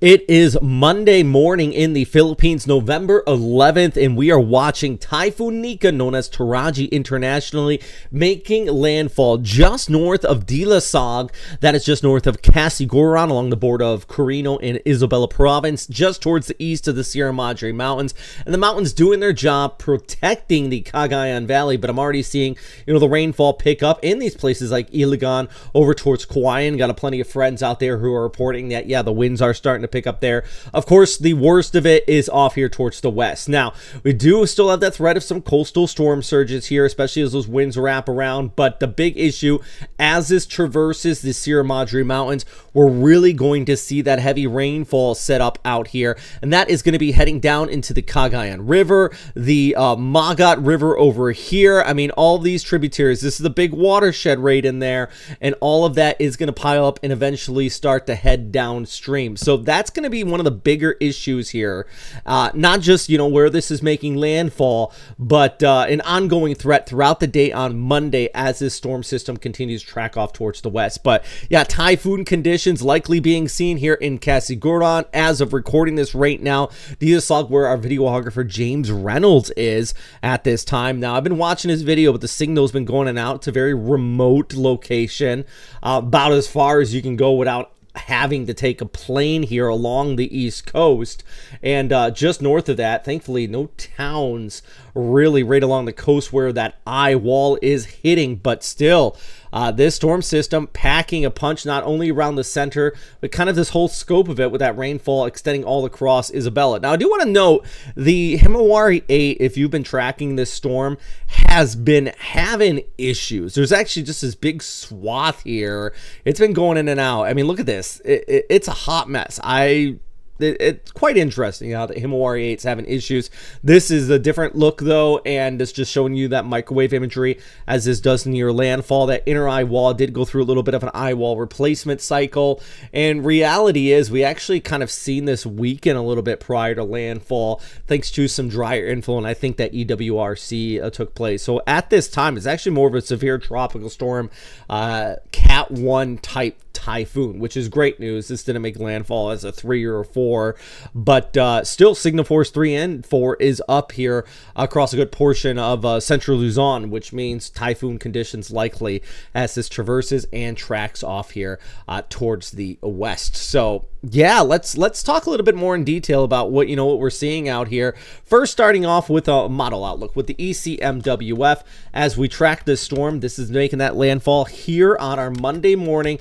It is Monday morning in the Philippines, November 11th, and we are watching Typhoon Nika, known as Toraji internationally, making landfall just north of Dilasag. That is just north of Casiguran, along the border of Quirino and Isabela province, just towards the east of the Sierra Madre Mountains. And the mountains doing their job protecting the Cagayan Valley, but I'm already seeing, you know, the rainfall pick up in these places like Ilagan over towards Cauayan. Got a plenty of friends out there who are reporting that, yeah, the winds are starting to pick up there. Of course, the worst of it is off here towards the west. Now, we do still have that threat of some coastal storm surges here, especially as those winds wrap around. But the big issue, as this traverses the Sierra Madre Mountains, we're really going to see that heavy rainfall set up out here. And that is going to be heading down into the Cagayan River, the uh, Magat River over here. I mean, all these tributaries. This is the big watershed right in there. And all of that is going to pile up and eventually start to head downstream. So that's going to be one of the bigger issues here. Uh, not just, you know, where this is making landfall, but uh, an ongoing threat throughout the day on Monday as this storm system continues to track off towards the west. But yeah, typhoon conditions likely being seen here in Casiguran as of recording this right now. Dilasag, where our videographer James Reynolds is at this time. Now, I've been watching his video, but the signal's been going in and out. It's a very remote location, uh, about as far as you can go without having to take a plane here along the east coast. And uh, just north of that thankfully no towns really right along the coast where that eye wall is hitting. But still uh, this storm system packing a punch not only around the center, but kind of this whole scope of it with that rainfall extending all across Isabela. Now, I do want to note the Himawari 8, if you've been tracking this storm, has been having issues. There's actually just this big swath here. It's been going in and out. I mean, look at this. It, it, it's a hot mess. I it's quite interesting how the Himawari 8's having issues. This is a different look though, and it's just showing you that microwave imagery as this does near landfall. That inner eye wall did go through a little bit of an eye wall replacement cycle. And reality is we actually kind of seen this weaken a little bit prior to landfall thanks to some drier inflow, and I think that EWRC uh, took place. So at this time, it's actually more of a severe tropical storm, uh, Cat 1 type typhoon, which is great news. This didn't make landfall as a three or four, but uh, still Signal Force 3 and 4 is up here across a good portion of uh, central Luzon, which means typhoon conditions likely as this traverses and tracks off here uh, towards the west. So yeah, let's let's talk a little bit more in detail about what you know what we're seeing out here. First, starting off with a model outlook with the ECMWF as we track this storm. This is making that landfall here on our Monday morning.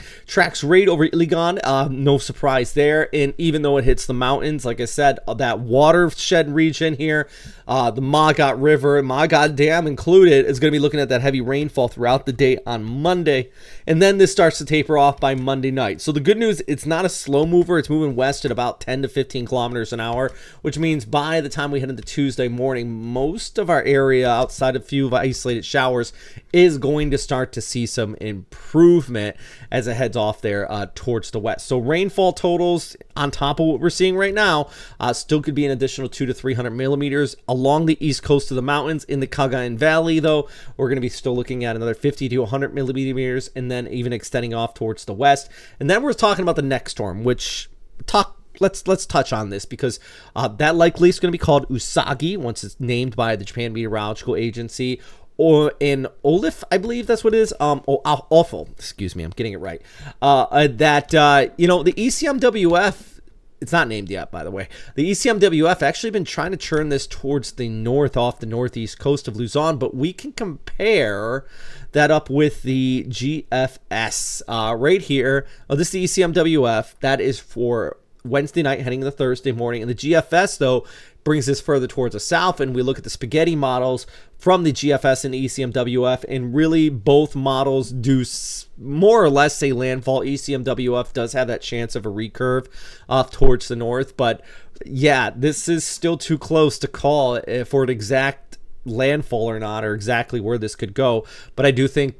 Tracks right over Ilagan, uh, no surprise there. And even though it hits the mountains, like I said, uh, that watershed region here, uh, the Magat River, Magat Dam included, is going to be looking at that heavy rainfall throughout the day on Monday. And then this starts to taper off by Monday night. So the good news, it's not a slow mover. It's moving west at about 10 to 15 kilometers an hour, which means by the time we head into Tuesday morning, most of our area outside a few isolated showers is going to start to see some improvement as it heads off there uh, towards the west. So rainfall totals on top of what we're seeing right now uh, still could be an additional two to 300 millimeters along the east coast of the mountains. In the Cagayan Valley, though, we're going to be still looking at another 50 to 100 millimeters, and then even extending off towards the west. And then we're talking about the next storm, which talk let's let's touch on this because uh, that likely is going to be called Usagi once it's named by the Japan Meteorological Agency or in Olif, I believe that's what it is. Um, oh, awful. Excuse me, I'm getting it right. Uh, uh that uh, you know the ECMWF it's not named yet, by the way. The ECMWF actually been trying to turn this towards the north, off the northeast coast of Luzon, but we can compare that up with the GFS uh, right here. Oh, this is the ECMWF. That is for Wednesday night heading into Thursday morning. And the GFS, though, brings this further towards the south. And we look at the spaghetti models from the GFS and ECMWF. And really, both models do more or less say landfall. ECMWF does have that chance of a recurve off towards the north. But yeah, this is still too close to call eh, for an exact landfall or not, or exactly where this could go. But I do think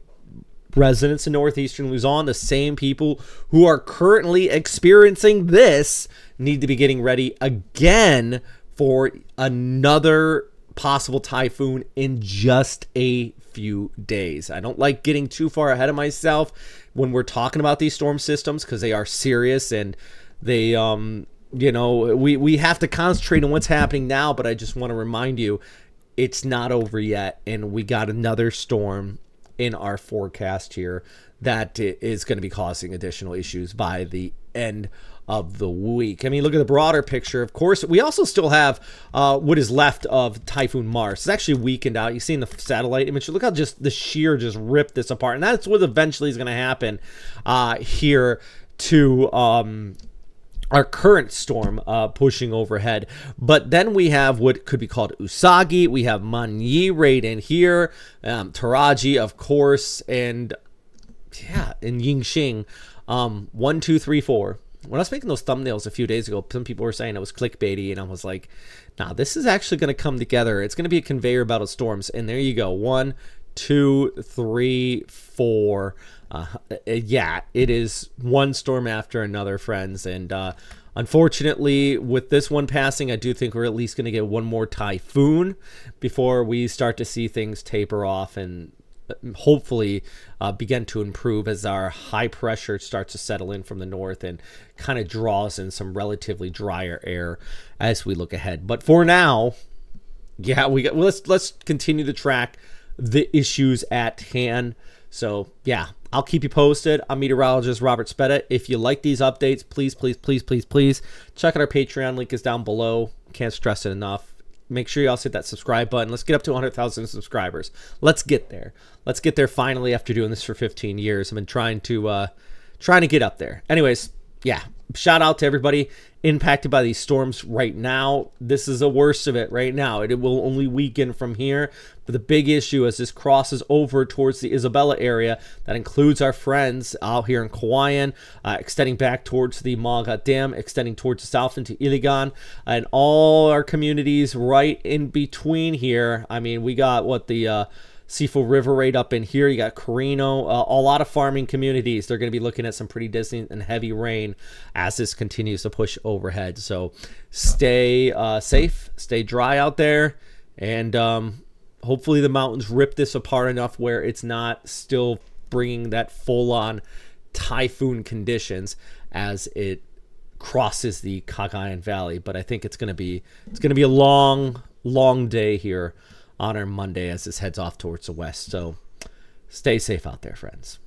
residents in northeastern Luzon, the same people who are currently experiencing this, need to be getting ready again for another possible typhoon in just a few days. I don't like getting too far ahead of myself when we're talking about these storm systems because they are serious and they um you know, we, we have to concentrate on what's happening now, but I just want to remind you it's not over yet. And we got another storm in our forecast here that is going to be causing additional issues by the end of the week. I mean, look at the broader picture. Of course, we also still have uh, what is left of Typhoon Marce. It's actually weakened out. You see in the satellite image. Look how just the shear just ripped this apart, and that's what eventually is going to happen uh, here to um, our current storm uh, pushing overhead. But then we have what could be called Usagi. We have Man-yi right in here, um, Toraji, of course, and yeah, in Yinxing. Um, one, two, three, four. When I was making those thumbnails a few days ago, some people were saying it was clickbaity, and I was like, nah, this is actually going to come together. It's going to be a conveyor belt of storms. And there you go. One, two, three, four. Uh, yeah, it is one storm after another, friends. And uh, unfortunately, with this one passing, I do think we're at least going to get one more typhoon before we start to see things taper off and uh, hopefully uh, begin to improve as our high pressure starts to settle in from the north and kind of draws in some relatively drier air as we look ahead. But for now, yeah, we got well, let's let's continue to track the issues at hand. So yeah, I'll keep you posted. I'm meteorologist Robert Speta. If you like these updates, please, please, please, please, please check out our Patreon. Link is down below. Can't stress it enough. Make sure you all hit that subscribe button. Let's get up to 100,000 subscribers. Let's get there. Let's get there finally after doing this for 15 years. I've been trying to uh, trying to get up there. Anyways, yeah, shout out to everybody impacted by these storms right now. This is the worst of it right now. It will only weaken from here. But the big issue as this crosses over towards the Isabela area, that includes our friends out here in Cauayan, uh, extending back towards the Malagat Dam, extending towards the south into Ilagan, and all our communities right in between here. I mean, we got what the... Uh, Siffu River right up in here. You got Quirino, uh, a lot of farming communities. They're going to be looking at some pretty distant and heavy rain as this continues to push overhead. So stay uh, safe, stay dry out there, and um, hopefully the mountains rip this apart enough where it's not still bringing that full-on typhoon conditions as it crosses the Cagayan Valley. But I think it's going to be it's going to be a long, long day here on our Monday as this heads off towards the west. So stay safe out there, friends.